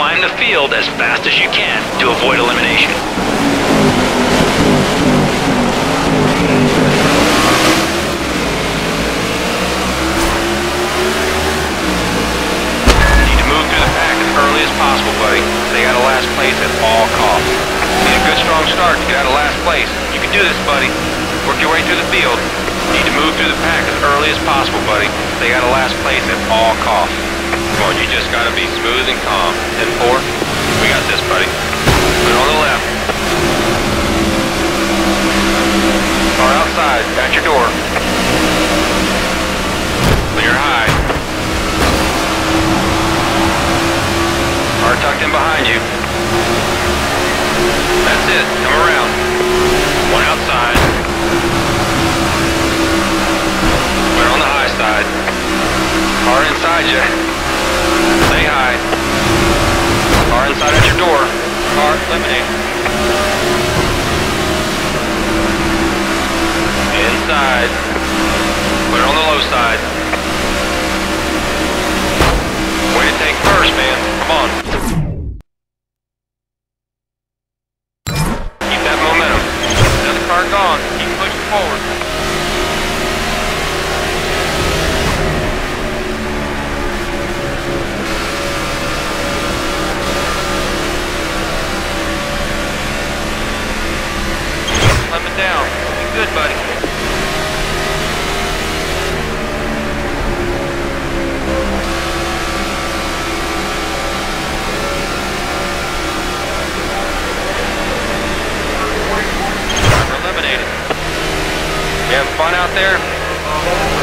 climb the field as fast as you can to avoid elimination. You need to move through the pack as early as possible, buddy. Stay out of last place at all costs. Need a good strong start to get out of last place. You can do this, buddy. Work your way through the field. You need to move through the pack as early as possible, buddy. Stay out of last place at all costs. Come on, you just gotta be smooth and calm. 10-4. We got this, buddy. Put on the left. Car outside, at your door. Clear high. Car tucked in behind you. That's it. Come around. One outside. Put it on the high side. Car inside you. Stay high. Car inside at your door. Car eliminated. Inside. Down. Looking good, buddy. Eliminated. You having fun out there?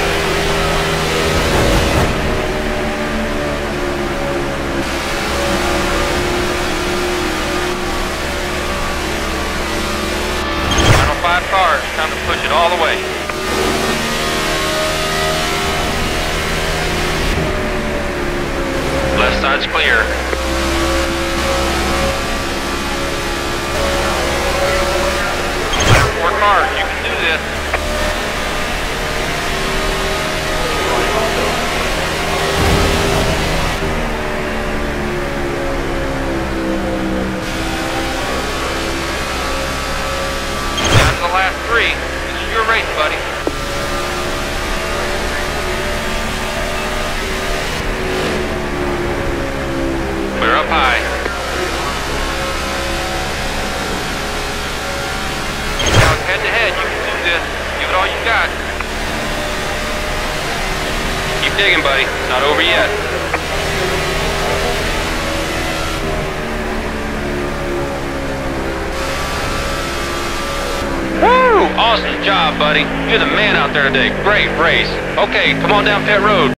Hard. You can do this. Down to the last three. This is your race, buddy. Clear up high. Now it's head to head. You can do this. Give it all you got. Digging, buddy. It's not over yet. Woo! Awesome job, buddy. You're the man out there today. Great race. Okay, come on down pit road.